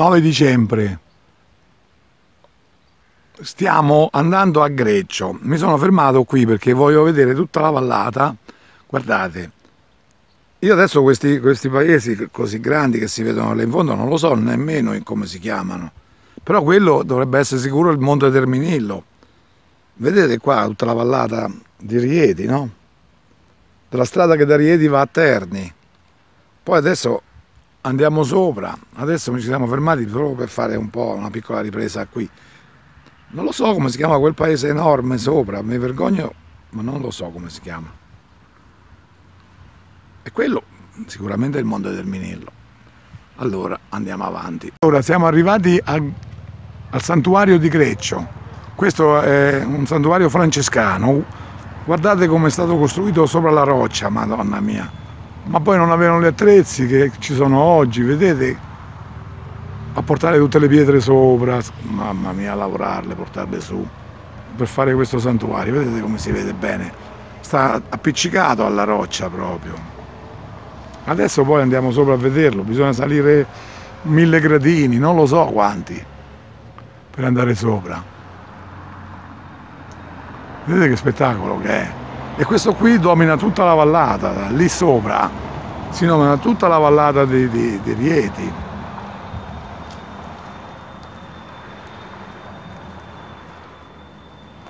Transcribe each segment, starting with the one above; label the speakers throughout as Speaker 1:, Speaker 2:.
Speaker 1: 9 dicembre. Stiamo andando a Greccio. Mi sono fermato qui perché voglio vedere tutta la vallata. Guardate, io adesso questi, questi paesi così grandi che si vedono là in fondo non lo so nemmeno come si chiamano. Però quello dovrebbe essere sicuro il Monte Terminillo. Vedete qua tutta la vallata di Rieti, no? Della strada che da Rieti va a Terni. Poi adesso andiamo sopra, adesso ci siamo fermati proprio per fare un po' una piccola ripresa qui. Non lo so come si chiama quel paese enorme sopra, mi vergogno, ma non lo so come si chiama. E quello sicuramente è il mondo del Minillo. Allora andiamo avanti. Ora siamo arrivati a, al santuario di Greccio. Questo è un santuario francescano. Guardate come è stato costruito sopra la roccia, madonna mia ma poi non avevano gli attrezzi che ci sono oggi, vedete? A portare tutte le pietre sopra, mamma mia, lavorarle, portarle su, per fare questo santuario, vedete come si vede bene? Sta appiccicato alla roccia proprio. Adesso poi andiamo sopra a vederlo, bisogna salire mille gradini, non lo so quanti, per andare sopra. Vedete che spettacolo che è? e questo qui domina tutta la vallata, lì sopra si domina tutta la vallata di, di, di Rieti.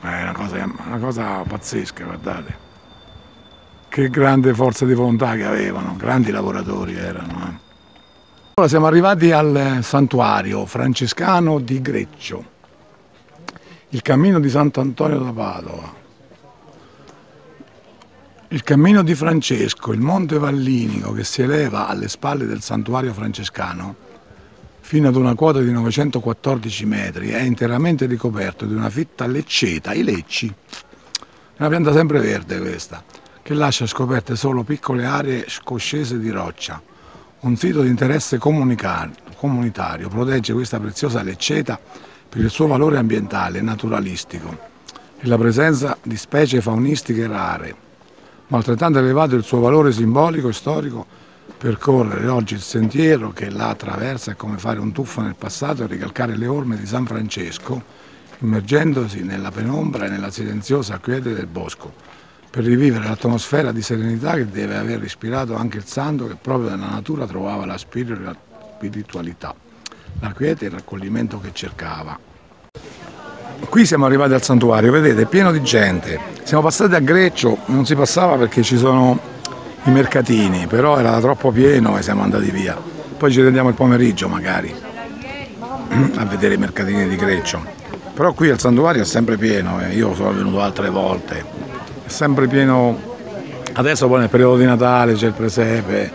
Speaker 1: È una cosa, una cosa pazzesca, guardate. Che grande forza di volontà che avevano, grandi lavoratori erano. Eh. Ora siamo arrivati al santuario francescano di Greccio, il cammino di Sant'Antonio da Padova. Il cammino di Francesco, il monte Vallinico che si eleva alle spalle del santuario francescano fino ad una quota di 914 metri è interamente ricoperto di una fitta lecceta, i lecci. Una pianta sempre verde questa, che lascia scoperte solo piccole aree scoscese di roccia. Un sito di interesse comunitario protegge questa preziosa lecceta per il suo valore ambientale e naturalistico e la presenza di specie faunistiche rare ma altrettanto elevato il suo valore simbolico e storico percorrere oggi il sentiero che la attraversa è come fare un tuffo nel passato e ricalcare le orme di San Francesco, immergendosi nella penombra e nella silenziosa quiete del bosco, per rivivere l'atmosfera di serenità che deve aver respirato anche il santo che proprio nella natura trovava la spiritualità, la quiete e il raccoglimento che cercava. Qui siamo arrivati al santuario, vedete, pieno di gente. Siamo passati a Greccio, non si passava perché ci sono i mercatini, però era troppo pieno e siamo andati via. Poi ci rendiamo il pomeriggio magari a vedere i mercatini di Greccio. Però qui al santuario è sempre pieno, eh. io sono venuto altre volte, è sempre pieno. Adesso poi nel periodo di Natale c'è il presepe,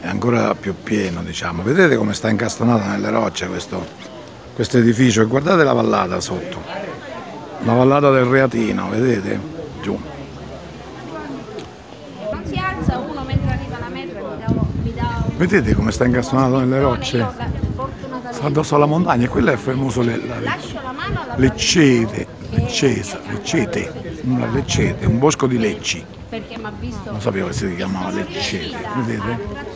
Speaker 1: è ancora più pieno diciamo. Vedete come sta incastonato nelle rocce questo questo edificio e guardate la vallata sotto la vallata del Reatino vedete? Giù. Non si alza uno mentre arriva la metro mi dà, vedete come sta incastonato nelle rocce? sta addosso alla montagna e quello è famoso le, la, leccete leccesa leccete una leccete un bosco di lecci. Non sapevo che si chiamava leccete vedete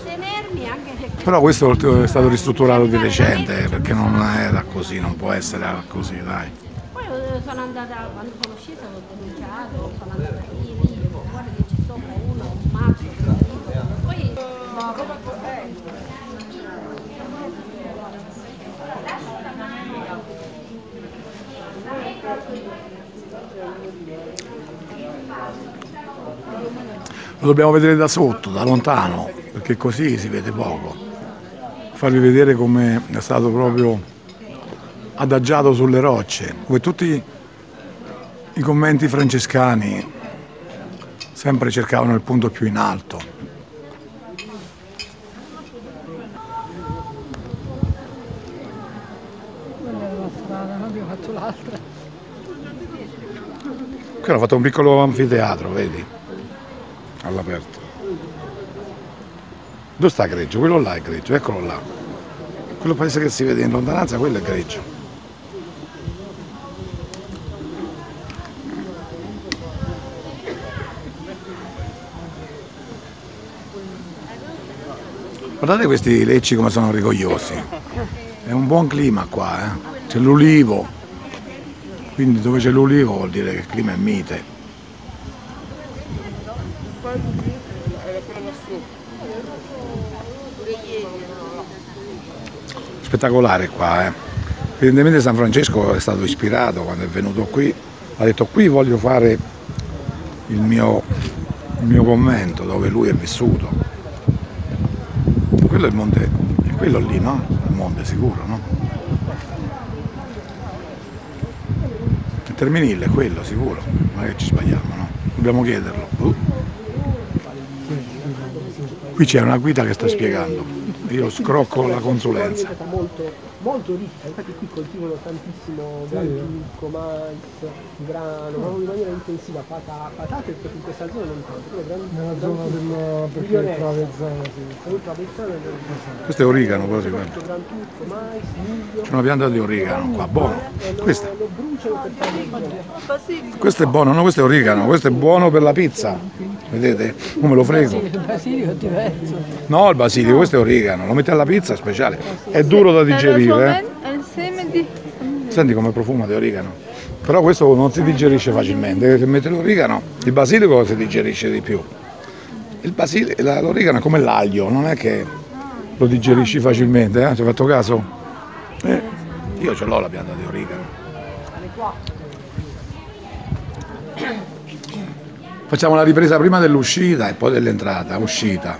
Speaker 1: però questo è stato ristrutturato di recente perché non era così, non può essere così, dai.
Speaker 2: Poi eh, sono andata, quando sono scesa ho denunciato, sono andata lì, lì, guarda che c'è sopra uno, un mazzo, poi no,
Speaker 1: Lo dobbiamo vedere da sotto, da lontano, perché così si vede poco farvi vedere come è stato proprio adagiato sulle rocce, come tutti i commenti francescani sempre cercavano il punto più in alto. Qui hanno fatto un piccolo anfiteatro, vedi, all'aperto. Dove sta Greggio? Quello là è Greggio, eccolo là. Quello paese che si vede in lontananza, quello è Greggio. Guardate questi lecci come sono rigogliosi. È un buon clima qua, eh? c'è l'ulivo, quindi dove c'è l'ulivo vuol dire che il clima è mite. Spettacolare qua, eh? Evidentemente San Francesco è stato ispirato quando è venuto qui, ha detto qui voglio fare il mio, il mio convento dove lui è vissuto. Quello è il monte, è quello lì, no? Il monte sicuro, no? Il Terminile è quello sicuro, non è che ci sbagliamo, no? Dobbiamo chiederlo. Uh. Qui c'è una guida che sta spiegando, io scrocco la consulenza
Speaker 3: molto ricca, infatti qui coltivano tantissimo granchicco, mais, grano, in maniera intensiva, pata, patate perché in questa zona non tanto, però grandi,
Speaker 4: nella zona del perché è travezzana, sì.
Speaker 3: travezzana
Speaker 1: questo è origano quasi.
Speaker 3: Granchicco, mais, miglio.
Speaker 1: C'è una pianta di origano qua, buono.
Speaker 3: Lo,
Speaker 1: Questa. Questo è buono, no? Questo è origano, questo è buono per la pizza. Vedete? Come lo frego?
Speaker 4: Il basilico è diverso.
Speaker 1: No, il basilico, questo è origano, lo metti alla pizza speciale. È duro da digerire, eh? Senti come profuma di origano. Però questo non si digerisce facilmente, se metti l'origano, il basilico si digerisce di più. L'origano è come l'aglio, non è che lo digerisci facilmente, eh? Ci hai fatto caso? Eh, io ce l'ho la pianta di origano. Facciamo la ripresa prima dell'uscita e poi dell'entrata, uscita.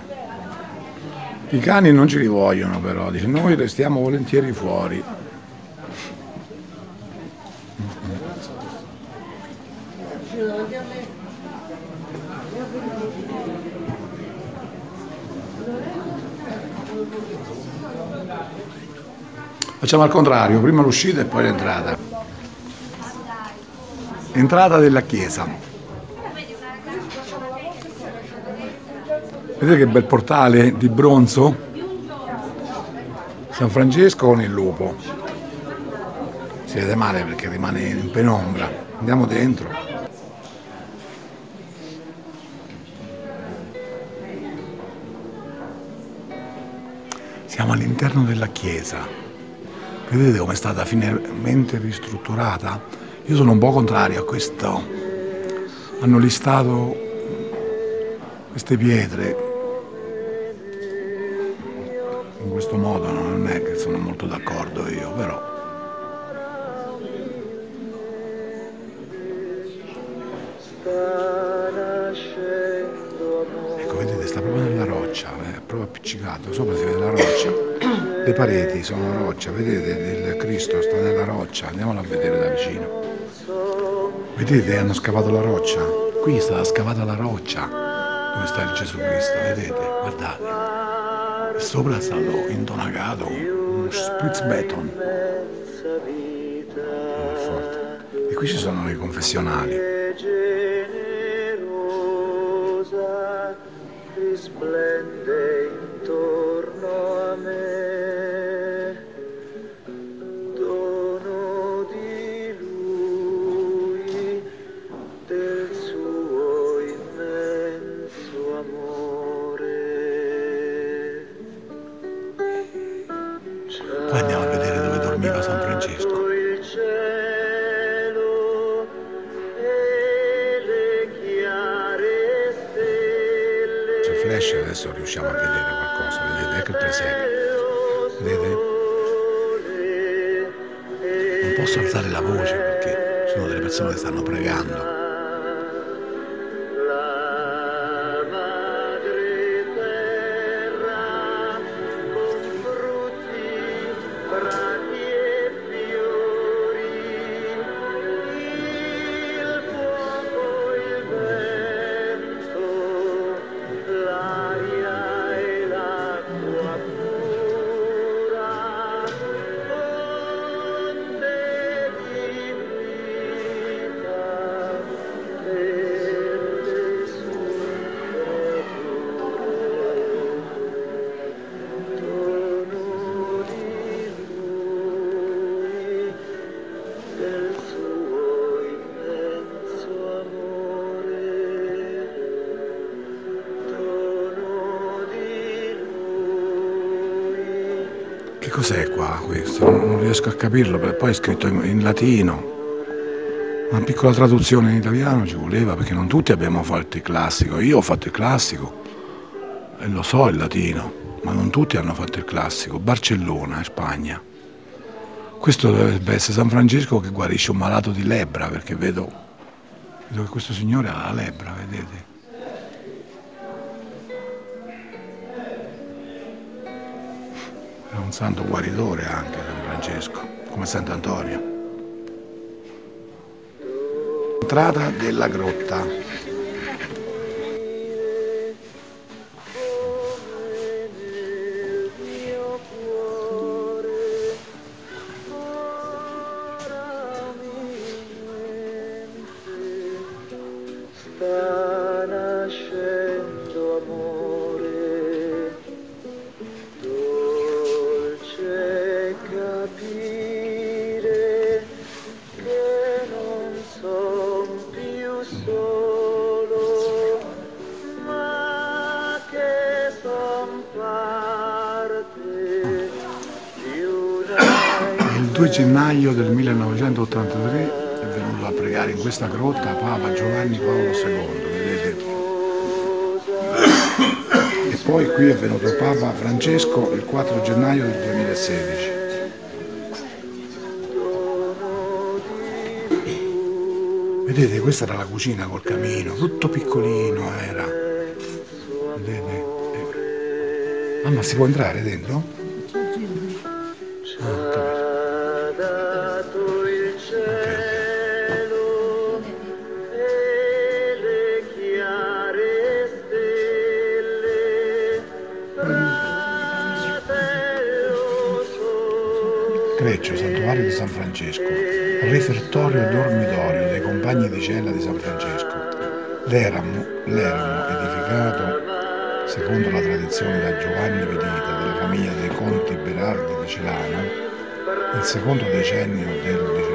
Speaker 1: I cani non ci rivogliono però, dice noi restiamo volentieri fuori. Facciamo al contrario, prima l'uscita e poi l'entrata. Entrata della chiesa. Vedete che bel portale di bronzo? San Francesco con il lupo. Si vede male perché rimane in penombra. Andiamo dentro. Siamo all'interno della chiesa. Vedete come è stata finalmente ristrutturata? Io sono un po' contrario a questo. Hanno listato queste pietre sono roccia, vedete, il Cristo sta nella roccia, andiamolo a vedere da vicino. Vedete, hanno scavato la roccia, qui è stata scavata la roccia, dove sta il Gesù Cristo, vedete, guardate. Sopra è stato intonagato un spritzbeton. E qui ci sono i confessionali.
Speaker 5: generosa
Speaker 1: stanno pregando. Cos'è qua questo? Non riesco a capirlo, poi è scritto in, in latino. Una piccola traduzione in italiano ci voleva, perché non tutti abbiamo fatto il classico. Io ho fatto il classico e lo so il latino, ma non tutti hanno fatto il classico. Barcellona, in Spagna. Questo dovrebbe essere San Francesco che guarisce un malato di lebbra, perché vedo, vedo che questo signore ha la lebbra, vedete? È un santo guaritore anche San Francesco, come Sant'Antonio. Entrata della grotta. Gennaio del 1983 è venuto a pregare in questa grotta Papa Giovanni Paolo II, vedete? E poi qui è venuto Papa Francesco il 4 gennaio del 2016. Vedete, questa era la cucina col camino, tutto piccolino era. Vedete? Eh. Ah, ma si può entrare dentro?
Speaker 5: Sole.
Speaker 1: Creccio, santuario di San Francesco, refertorio e dormitorio dei compagni di cella di San Francesco. L'eramo, l'eramo edificato secondo la tradizione da Giovanni Vedita della famiglia dei conti Berardi di Celano nel secondo decennio del,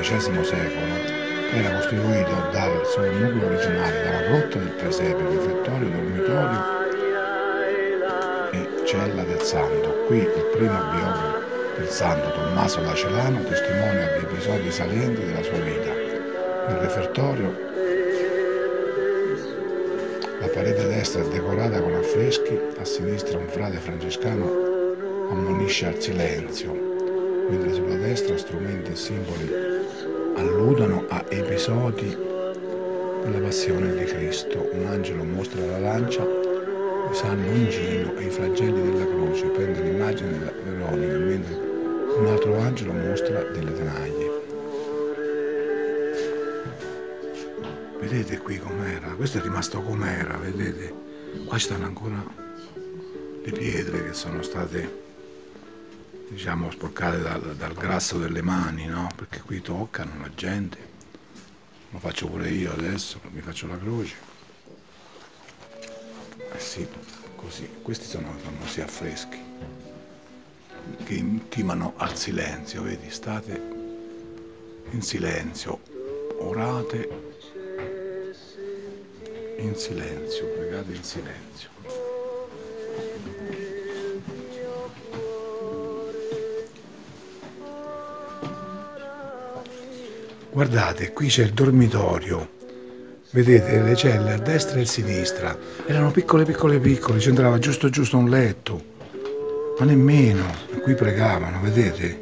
Speaker 1: XIII secolo era costituito dal suo nucleo originale dalla grotta del presepio, riflettorio, dormitorio e cella del santo. Qui il primo biografo del santo Tommaso da Celano testimonia di episodi salienti della sua vita. Nel refertorio la parete destra è decorata con affreschi, a sinistra un frate francescano ammonisce al silenzio, mentre sulla destra strumenti e simboli alludono a episodi della passione di Cristo. Un angelo mostra la lancia di San Longino e i flagelli della croce, prende l'immagine della Veronica, mentre un altro angelo mostra delle tenaglie. Vedete qui com'era? Questo è rimasto com'era, vedete? Qua ci stanno ancora le pietre che sono state, diciamo, sporcate dal, dal grasso delle mani, no? Perché qui toccano la gente. Lo faccio pure io adesso, mi faccio la croce. Eh sì, così. Questi sono i famosi affreschi che intimano al silenzio, vedi? State in silenzio, orate in silenzio, pregate in silenzio. Guardate, qui c'è il dormitorio. Vedete le celle a destra e a sinistra. Erano piccole, piccole, piccole, c'entrava giusto, giusto un letto. Ma nemmeno. Qui pregavano, vedete?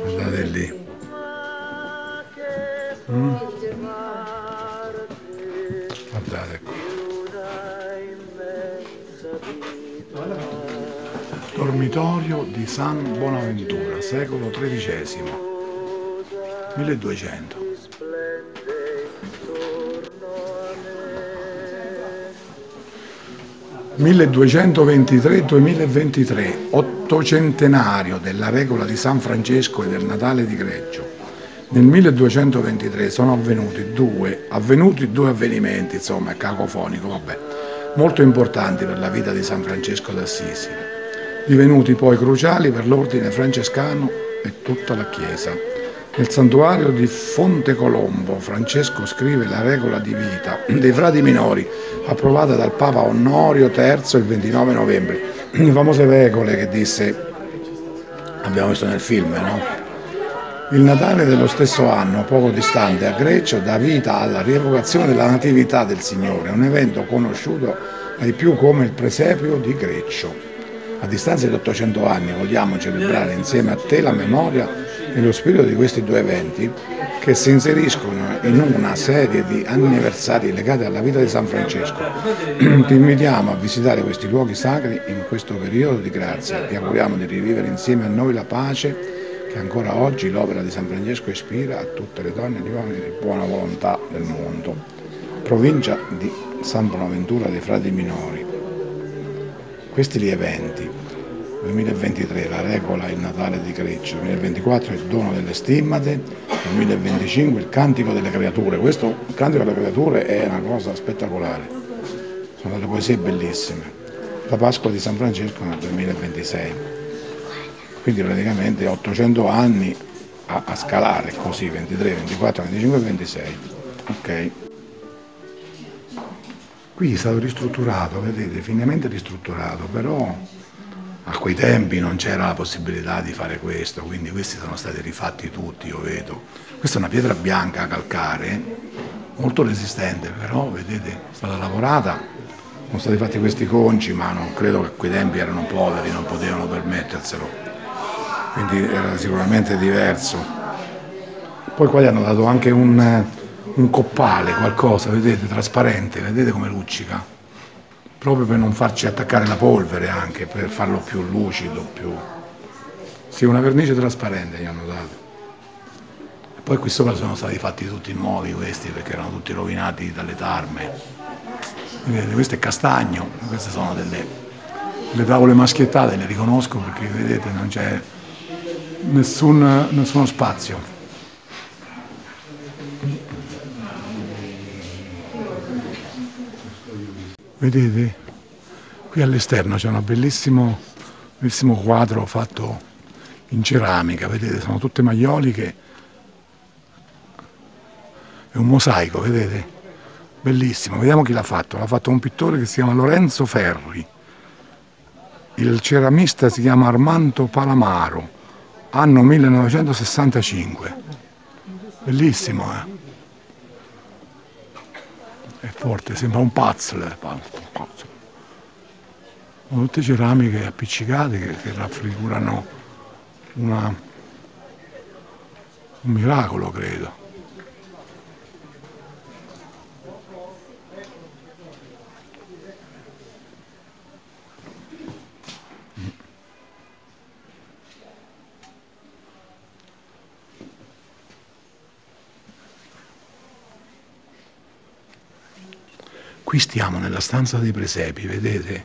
Speaker 1: Guardate lì. Mm? Guardate qua. Dormitorio di San Bonaventura, secolo XIII, 1200. «1223-2023, ottocentenario della regola di San Francesco e del Natale di Greggio. Nel 1223 sono avvenuti due, avvenuti due avvenimenti, insomma è cacofonico, vabbè, molto importanti per la vita di San Francesco d'Assisi, divenuti poi cruciali per l'ordine francescano e tutta la Chiesa. Nel santuario di Fonte Colombo Francesco scrive la regola di vita dei frati minori approvata dal Papa Onorio III il 29 novembre. Le famose regole che disse, abbiamo visto nel film, no? Il Natale dello stesso anno, poco distante a Greccio, dà vita alla rievocazione della Natività del Signore, un evento conosciuto ai più come il presepio di Greccio. A distanza di 800 anni vogliamo celebrare insieme a te la memoria e lo spirito di questi due eventi che si inseriscono in una serie di anniversari legati alla vita di San Francesco. Ti invitiamo a visitare questi luoghi sacri in questo periodo di grazia. Ti auguriamo di rivivere insieme a noi la pace che ancora oggi l'opera di San Francesco ispira a tutte le donne e gli uomini di buona volontà del mondo. Provincia di San Bonaventura dei Frati Minori. Questi gli eventi, 2023 la regola il Natale di Creccio, 2024 il dono delle stimmate, 2025 il cantico delle creature. Questo il cantico delle creature è una cosa spettacolare, sono delle poesie bellissime. La Pasqua di San Francesco nel 2026 quindi praticamente 800 anni a, a scalare così 23, 24, 25 26 ok. Qui è stato ristrutturato vedete finemente ristrutturato però a quei tempi non c'era la possibilità di fare questo quindi questi sono stati rifatti tutti io vedo. Questa è una pietra bianca calcare molto resistente però vedete è stata lavorata. Sono stati fatti questi conci ma non credo che a quei tempi erano poveri non potevano permetterselo. Quindi era sicuramente diverso. Poi qua gli hanno dato anche un, un coppale, qualcosa, vedete, trasparente, vedete come luccica, proprio per non farci attaccare la polvere anche, per farlo più lucido, più... Sì, una vernice trasparente gli hanno dato. Poi qui sopra sono stati fatti tutti nuovi questi perché erano tutti rovinati dalle tarme. Vedete, questo è castagno, queste sono delle le tavole maschiettate, le riconosco perché vedete non c'è nessun, nessuno spazio. Vedete? Qui all'esterno c'è un bellissimo, bellissimo quadro fatto in ceramica, vedete, sono tutte maioliche. È un mosaico, vedete? Bellissimo, vediamo chi l'ha fatto. L'ha fatto un pittore che si chiama Lorenzo Ferri. Il ceramista si chiama Armando Palamaro anno 1965. Bellissimo, eh? È forte, sembra un puzzle. Sono tutte ceramiche appiccicate che, che raffigurano una, un miracolo, credo. Qui stiamo nella stanza dei presepi, vedete?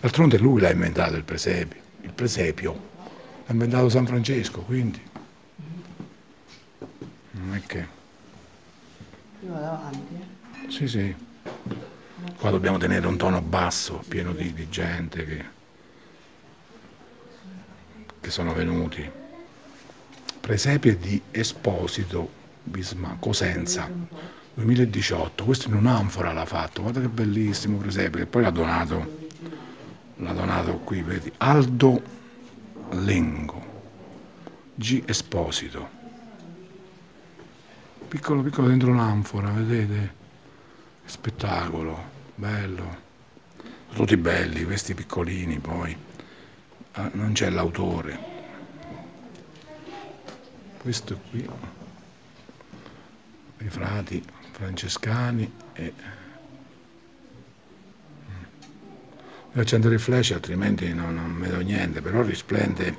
Speaker 1: D'altronde lui l'ha inventato il presepio, il presepio. L'ha inventato San Francesco, quindi. Non è che.
Speaker 4: Io vado avanti. Eh.
Speaker 1: Sì, sì. Qua dobbiamo tenere un tono basso, pieno di, di gente che, che sono venuti. Presepio di Esposito, Bisma, Cosenza. 2018, questo in un'anfora l'ha fatto, guarda che bellissimo per esempio, e poi l'ha donato, l'ha donato qui, vedi, Aldo Lengo, G. Esposito, piccolo piccolo dentro un'anfora, vedete, spettacolo, bello, tutti belli, questi piccolini poi, ah, non c'è l'autore, questo qui, i frati francescani e devo accendere il flash altrimenti non, non vedo niente però risplende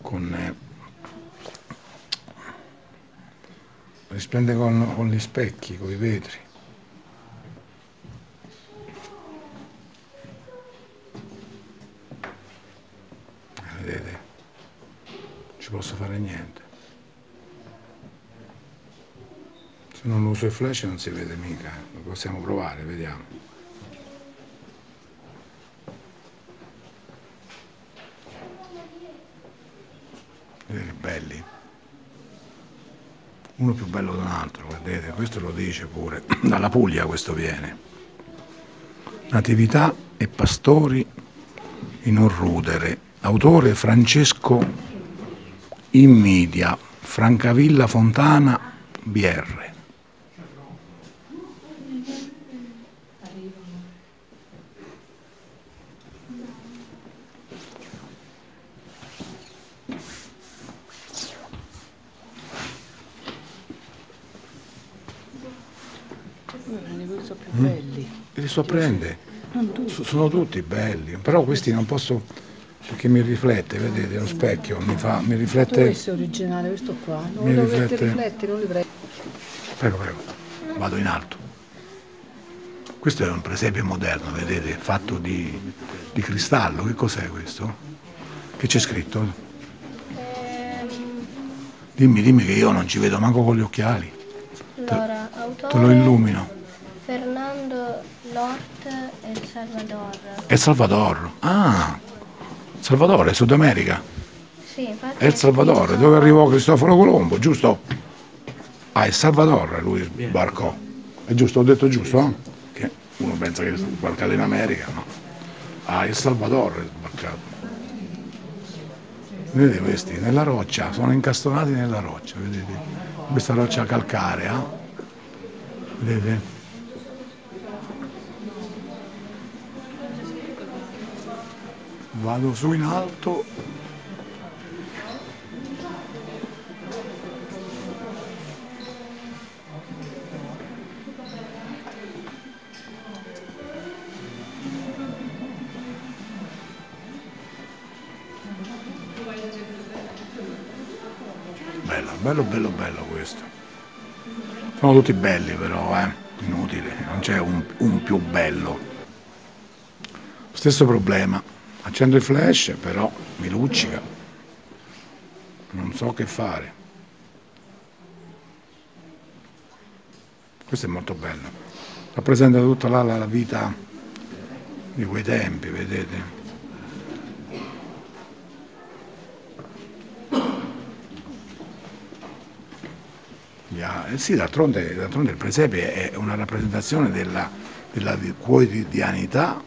Speaker 1: con eh, risplende con, con gli specchi con i vetri. Vedete? Non ci posso fare niente Se non uso il flash non si vede mica, lo possiamo provare, vediamo. Vedete belli. uno più bello di un altro, vedete, questo lo dice pure, dalla Puglia questo viene. Natività e pastori in un rudere, autore Francesco Immidia, Francavilla Fontana, BR.
Speaker 4: Ne questo più belli.
Speaker 1: Li sorprende. Sono tutti belli, però questi non posso perché mi riflette, vedete, lo specchio mi, fa, mi riflette.
Speaker 4: Questo è originale, questo qua. Non
Speaker 1: Mi riflette-
Speaker 4: riflettere, non li prego.
Speaker 1: Prego, prego, vado in alto. Questo è un presepio moderno, vedete, fatto di, di cristallo. Che cos'è questo? Che c'è scritto?
Speaker 2: Ehm,
Speaker 1: Dimmi, dimmi che io non ci vedo manco con gli occhiali.
Speaker 2: allora,
Speaker 1: Te
Speaker 2: autore
Speaker 1: lo illumino.
Speaker 2: Fernando Lort e El Salvador.
Speaker 1: È Salvador. Ah, Salvador, Sud America.
Speaker 2: Sì, infatti
Speaker 1: il Salvador, dove arrivò Cristoforo Colombo, giusto? Ah, è Salvador lui sbarcò. È giusto, ho detto giusto? Che uno pensa che è sbarcato in America, no? Ah, il Salvador è sbarcato. Vedete questi? Nella roccia, sono incastonati nella roccia, vedete? Questa roccia calcarea. Vedete? Vado su in alto Bello, bello, bello, bello questo. Sono tutti belli però, eh. Inutile, non c'è un, un più bello. Stesso problema. Accendo il flash, però mi luccica. Non so che fare. Questo è molto bello. Rappresenta tutta la, la- vita di quei tempi, vedete? Ya, eh sì, d'altronde, il presepe è una rappresentazione della, della di- quotidianità,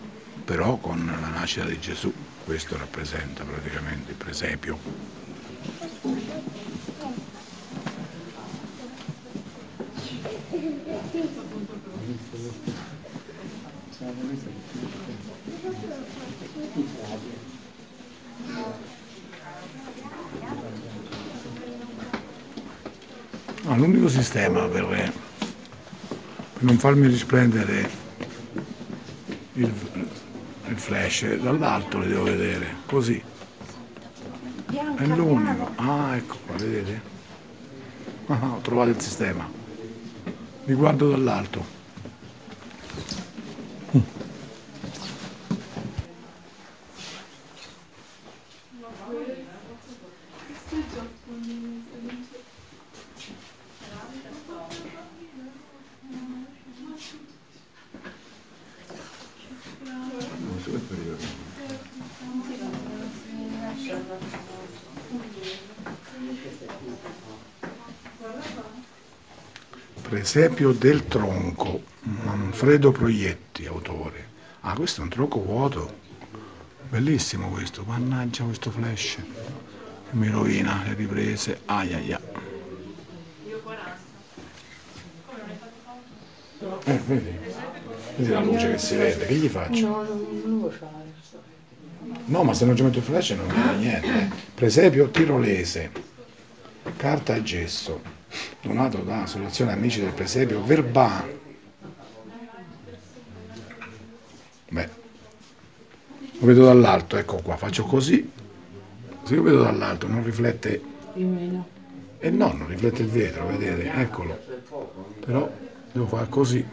Speaker 1: però con la nascita di Gesù. Questo rappresenta praticamente il presepio. L'unico sistema per, per non farmi risplendere il, il flash dall'alto le devo vedere, così. È l'unico. Ah, ecco qua, vedete? Ah, ho trovato il sistema. Li guardo dall'alto. Presepio del tronco, Manfredo Proietti, autore. Ah, questo è un tronco vuoto. Bellissimo questo, mannaggia questo flash. Mi rovina le riprese. Ai ai ai. Eh, vedi? Vedi la luce che si vede, che gli faccio?
Speaker 4: No, non, non lo vuoi fare.
Speaker 1: No, ma se non ci metto il flash non viene niente. Presepio tirolese, carta e gesso, donato da Associazione Amici del Presepio Verbà. Beh, lo vedo dall'alto, ecco qua, faccio così. Se io vedo dall'alto non riflette, e no, non riflette il vetro, vedete, eccolo. Però devo fare così.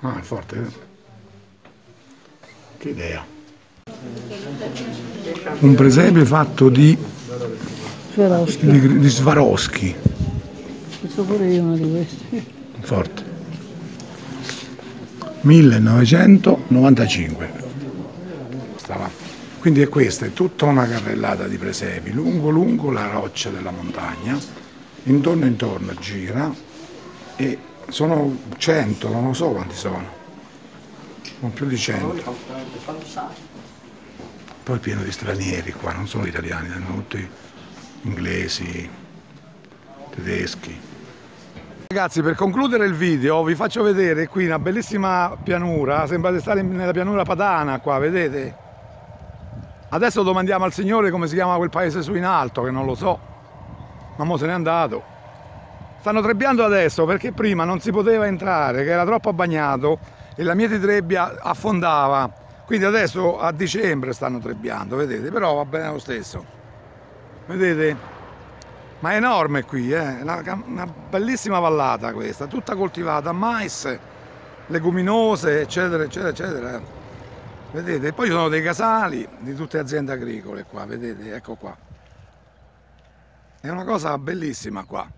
Speaker 1: Ah, è forte. eh? Che idea. Un presepio fatto di,
Speaker 4: Swarovski.
Speaker 1: di, di Swarovski,
Speaker 4: Questo pure io uno di questi.
Speaker 1: forte. 1995. Stava. Quindi è questa, è tutta una carrellata di presepi, lungo lungo la roccia della montagna intorno intorno gira e sono 100, non lo so quanti sono, sono più di 100. Poi è pieno di stranieri qua, non sono italiani, sono tutti inglesi, tedeschi. Ragazzi, per concludere il video vi faccio vedere qui una bellissima pianura, sembra di stare nella pianura padana qua, vedete? Adesso domandiamo al Signore come si chiama quel paese su in alto, che non lo so, ma mo se n'è andato. Stanno trebbiando adesso perché prima non si poteva entrare, che era troppo bagnato e la mia di trebbia affondava. Quindi adesso a dicembre stanno trebbiando, vedete? Però va bene lo stesso. Vedete? Ma è enorme qui, eh? una, una bellissima vallata questa, tutta coltivata, mais, leguminose, eccetera, eccetera, eccetera. Vedete? Poi ci sono dei casali di tutte le aziende agricole qua, vedete? Ecco qua. È una cosa bellissima qua.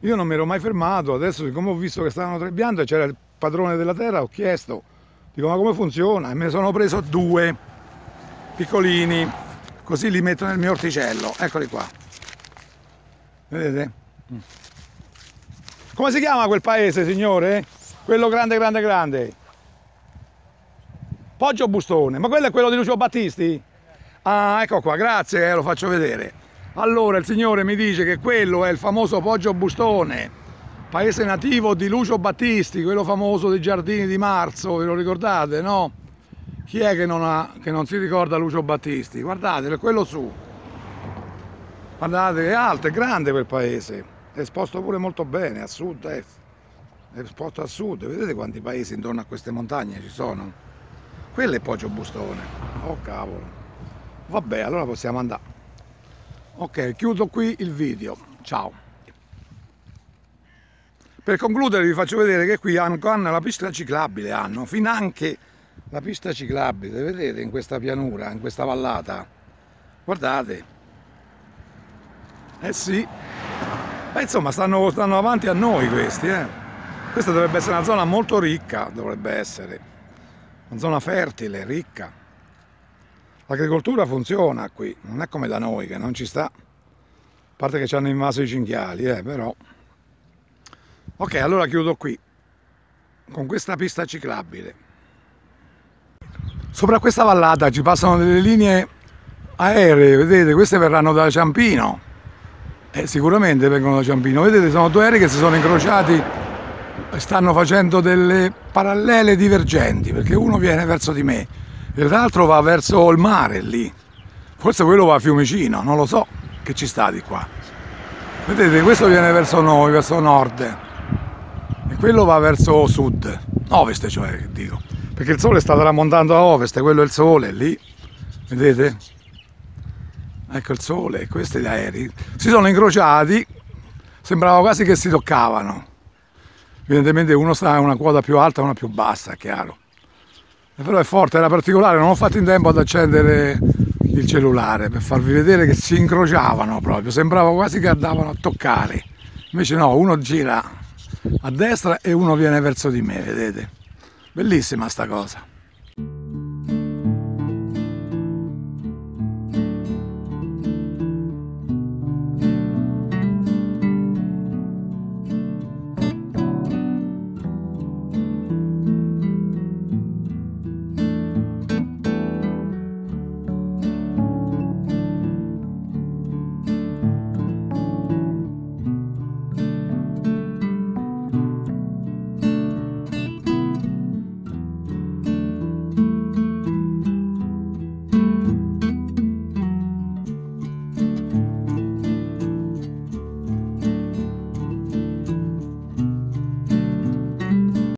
Speaker 1: Io non mi ero mai fermato, adesso siccome ho visto che stavano trebbiando e c'era il padrone della terra, ho chiesto, dico ma come funziona? E me ne sono preso due piccolini, così li metto nel mio orticello, eccoli qua. Vedete? Come si chiama quel paese, signore? Quello grande, grande, grande. Poggio Bustone. Ma quello è quello di Lucio Battisti? Ah, ecco qua, grazie, eh, lo faccio vedere. Allora, il signore mi dice che quello è il famoso Poggio Bustone, paese nativo di Lucio Battisti, quello famoso dei giardini di marzo, ve lo ricordate, no? Chi è che non, ha, che non si ricorda Lucio Battisti? Guardate, è quello su. Guardate, è alto, è grande quel paese, è esposto pure molto bene, a sud, è, è esposto a sud, vedete quanti paesi intorno a queste montagne ci sono? Quello è Poggio Bustone, oh cavolo. Vabbè, allora possiamo andare. Ok, chiudo qui il video, ciao. Per concludere vi faccio vedere che qui hanno, hanno la pista ciclabile, hanno fin anche la pista ciclabile, vedete in questa pianura, in questa vallata. Guardate, eh sì. Beh, insomma, stanno, stanno, avanti a noi questi, eh. Questa dovrebbe essere una zona molto ricca, dovrebbe essere. Una zona fertile, ricca. L'agricoltura funziona qui, non è come da noi che non ci sta. A parte che ci hanno invaso i cinghiali, eh, però. Ok, allora chiudo qui. Con questa pista ciclabile. Sopra questa vallata ci passano delle linee aeree, vedete, queste verranno da Ciampino eh, sicuramente vengono da Ciampino. Vedete, sono due aerei che si sono incrociati stanno facendo delle parallele divergenti, perché uno viene verso di me e l'altro va verso il mare lì. Forse quello va a Fiumicino, non lo so che ci sta di qua. Vedete, questo viene verso noi, verso nord e quello va verso sud, ovest cioè, dico. Perché il sole sta tramontando a ovest, quello è il sole lì, vedete? ecco il sole questi aerei. Si sono incrociati sembrava quasi che si toccavano. Evidentemente uno sta a una quota più alta e una più bassa è chiaro. Però è forte, era particolare non ho fatto in tempo ad accendere il cellulare per farvi vedere che si incrociavano proprio sembrava quasi che andavano a toccare. Invece no, uno gira a destra e uno viene verso di me vedete bellissima sta cosa